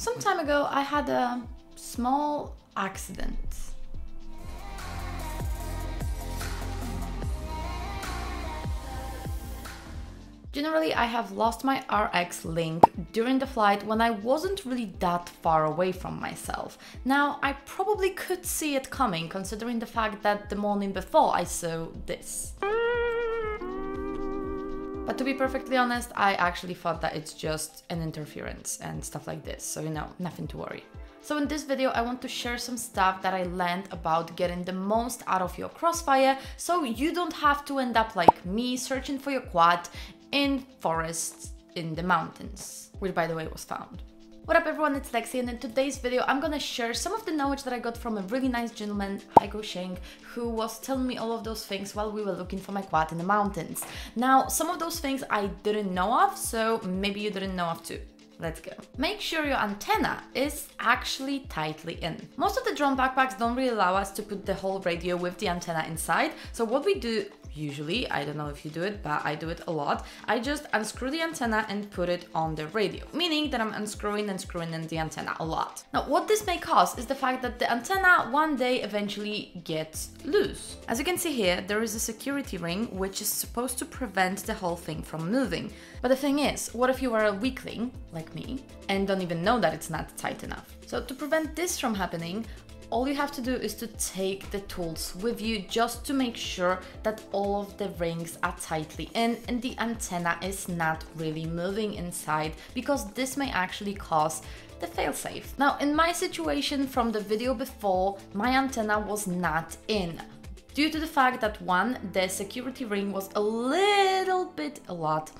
Some time ago, I had a small accident. Generally, I have lost my RX link during the flight when I wasn't really that far away from myself. Now, I probably could see it coming considering the fact that the morning before I saw this. But to be perfectly honest, I actually thought that it's just an interference and stuff like this, so you know, nothing to worry. So in this video, I want to share some stuff that I learned about getting the most out of your crossfire so you don't have to end up like me searching for your quad in forests in the mountains, which by the way was found. What up everyone, it's Lexi and in today's video I'm gonna share some of the knowledge that I got from a really nice gentleman, Heiko Sheng, who was telling me all of those things while we were looking for my quad in the mountains. Now, some of those things I didn't know of, so maybe you didn't know of too. Let's go. Make sure your antenna is actually tightly in. Most of the drone backpacks don't really allow us to put the whole radio with the antenna inside, so what we do usually, I don't know if you do it, but I do it a lot. I just unscrew the antenna and put it on the radio, meaning that I'm unscrewing and screwing in the antenna a lot. Now, what this may cause is the fact that the antenna one day eventually gets loose. As you can see here, there is a security ring which is supposed to prevent the whole thing from moving. But the thing is, what if you are a weakling, like me, and don't even know that it's not tight enough? So to prevent this from happening, all you have to do is to take the tools with you just to make sure that all of the rings are tightly in and the antenna is not really moving inside because this may actually cause the failsafe. Now in my situation from the video before, my antenna was not in due to the fact that one, the security ring was a little bit, a lot,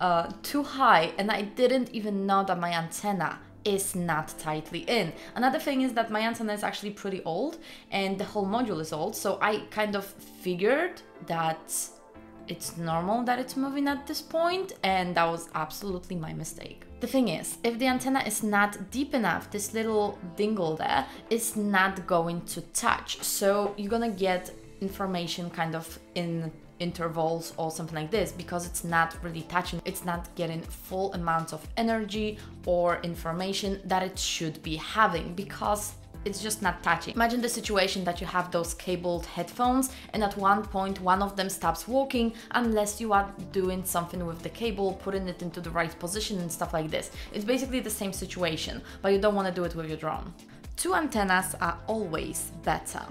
uh, too high and I didn't even know that my antenna is not tightly in. Another thing is that my antenna is actually pretty old and the whole module is old, so I kind of figured that it's normal that it's moving at this point and that was absolutely my mistake. The thing is, if the antenna is not deep enough, this little dingle there is not going to touch. So you're gonna get information kind of in intervals or something like this because it's not really touching, it's not getting full amounts of energy or information that it should be having because it's just not touching. Imagine the situation that you have those cabled headphones and at one point one of them stops working unless you are doing something with the cable, putting it into the right position and stuff like this. It's basically the same situation, but you don't want to do it with your drone. Two antennas are always better.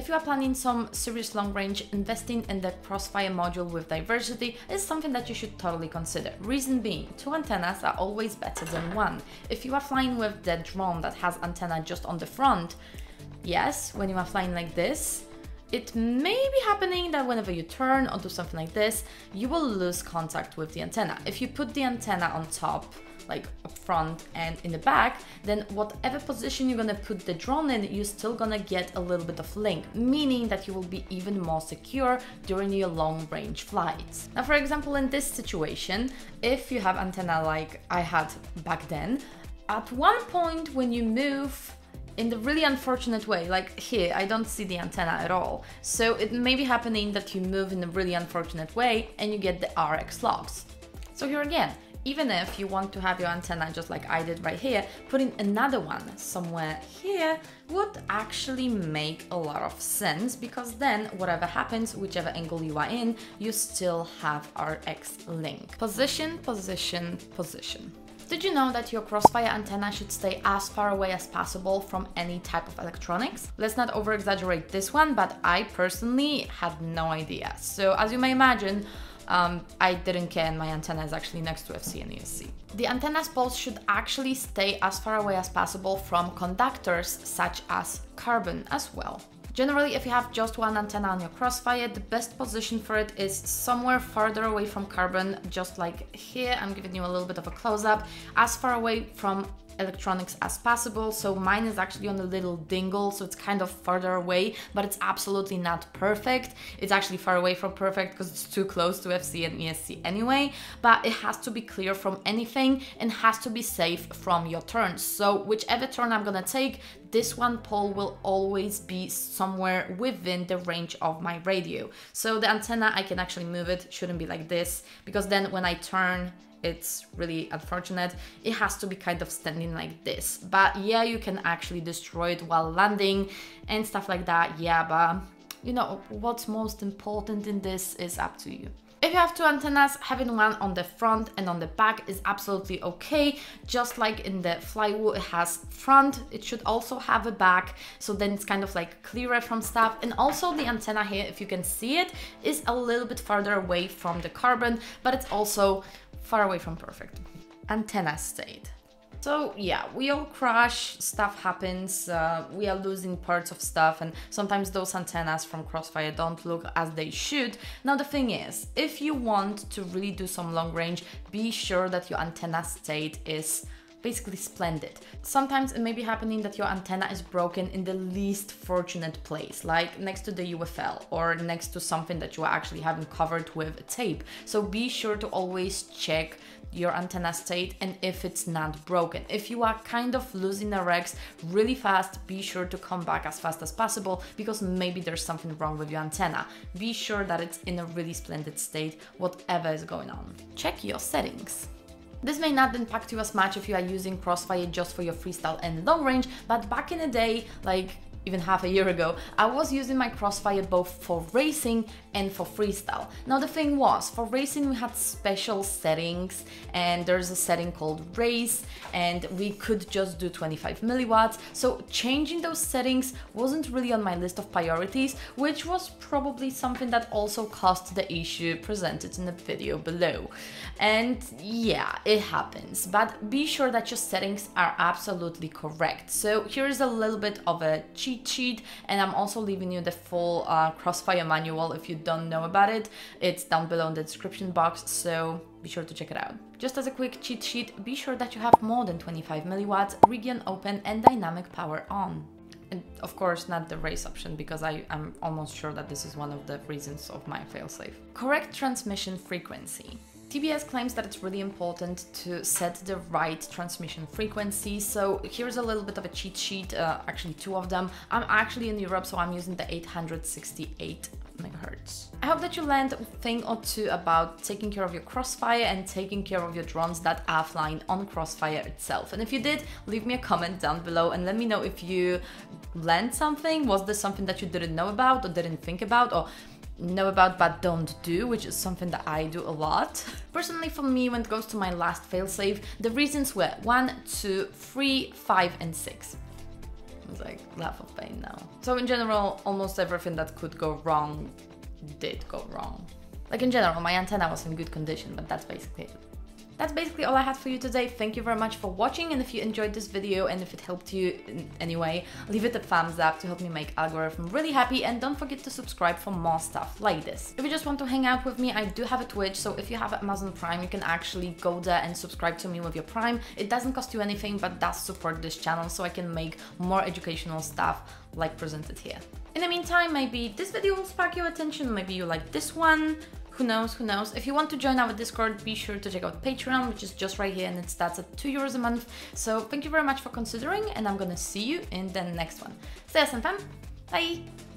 If you are planning some serious long range, investing in the Crossfire module with diversity is something that you should totally consider. Reason being, two antennas are always better than one. If you are flying with the drone that has antenna just on the front, yes, when you are flying like this, it may be happening that whenever you turn or do something like this, you will lose contact with the antenna. If you put the antenna on top, like up front and in the back, then whatever position you're gonna put the drone in, you're still gonna get a little bit of link, meaning that you will be even more secure during your long range flights. Now, for example, in this situation, if you have antenna like I had back then, at one point when you move in the really unfortunate way, like here, I don't see the antenna at all. So it may be happening that you move in a really unfortunate way and you get the RX loss. So here again, even if you want to have your antenna just like I did right here, putting another one somewhere here would actually make a lot of sense because then whatever happens, whichever angle you are in, you still have RX link. Position, position, position. Did you know that your crossfire antenna should stay as far away as possible from any type of electronics? Let's not over exaggerate this one, but I personally had no idea. So as you may imagine, um, I didn't care and my antenna is actually next to FC and ESC. The antenna's poles should actually stay as far away as possible from conductors such as carbon as well. Generally, if you have just one antenna on your crossfire, the best position for it is somewhere farther away from carbon, just like here. I'm giving you a little bit of a close-up, as far away from electronics as possible. So mine is actually on a little dingle, so it's kind of farther away, but it's absolutely not perfect. It's actually far away from perfect because it's too close to FC and ESC anyway, but it has to be clear from anything and has to be safe from your turns. So whichever turn I'm gonna take, this one pole will always be somewhere within the range of my radio. So the antenna, I can actually move it, shouldn't be like this, because then when I turn, it's really unfortunate. It has to be kind of standing like this. But yeah, you can actually destroy it while landing and stuff like that. Yeah, but you know, what's most important in this is up to you. If you have two antennas, having one on the front and on the back is absolutely okay. Just like in the Flywoo, it has front, it should also have a back. So then it's kind of like clearer from stuff. And also the antenna here, if you can see it, is a little bit farther away from the carbon, but it's also far away from perfect. Antenna state. So yeah, we all crash, stuff happens, uh, we are losing parts of stuff and sometimes those antennas from Crossfire don't look as they should. Now the thing is, if you want to really do some long range, be sure that your antenna state is basically splendid. Sometimes it may be happening that your antenna is broken in the least fortunate place, like next to the UFL or next to something that you actually haven't covered with tape. So be sure to always check your antenna state and if it's not broken. If you are kind of losing the RX really fast, be sure to come back as fast as possible because maybe there's something wrong with your antenna. Be sure that it's in a really splendid state, whatever is going on. Check your settings. This may not impact you as much if you are using Crossfire just for your freestyle and long range, but back in the day, like even half a year ago, I was using my Crossfire both for racing and for freestyle. Now the thing was, for racing we had special settings and there's a setting called race and we could just do 25 milliwatts. So changing those settings wasn't really on my list of priorities, which was probably something that also caused the issue presented in the video below. And yeah, it happens, but be sure that your settings are absolutely correct. So here's a little bit of a cheat sheet and I'm also leaving you the full uh, Crossfire manual if you don't know about it. It's down below in the description box, so be sure to check it out. Just as a quick cheat sheet, be sure that you have more than 25 milliwatts, region open and dynamic power on. And of course, not the race option, because I, am almost sure that this is one of the reasons of my failsafe. Correct transmission frequency. TBS claims that it's really important to set the right transmission frequency. So here's a little bit of a cheat sheet, uh, actually two of them. I'm actually in Europe, so I'm using the 868 megahertz. I hope that you learned a thing or two about taking care of your Crossfire and taking care of your drones that are flying on Crossfire itself. And if you did, leave me a comment down below and let me know if you learned something. Was there something that you didn't know about or didn't think about or know about but don't do, which is something that I do a lot. Personally, for me, when it goes to my last failsafe, the reasons were one, two, three, five, and six. It's like laugh of pain now. So in general, almost everything that could go wrong did go wrong. Like in general, my antenna was in good condition, but that's basically it. That's basically all I had for you today. Thank you very much for watching and if you enjoyed this video and if it helped you in any way, leave it a thumbs up to help me make algorithm really happy and don't forget to subscribe for more stuff like this. If you just want to hang out with me, I do have a Twitch, so if you have Amazon Prime, you can actually go there and subscribe to me with your Prime. It doesn't cost you anything, but does support this channel so I can make more educational stuff like presented here. In the meantime, maybe this video will spark your attention, maybe you like this one, who knows, who knows. If you want to join our Discord, be sure to check out Patreon, which is just right here and it starts at 2 euros a month. So thank you very much for considering and I'm gonna see you in the next one. Stay awesome fam, bye!